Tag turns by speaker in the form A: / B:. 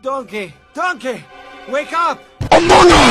A: Donkey! Donkey! Wake up!
B: Among Us!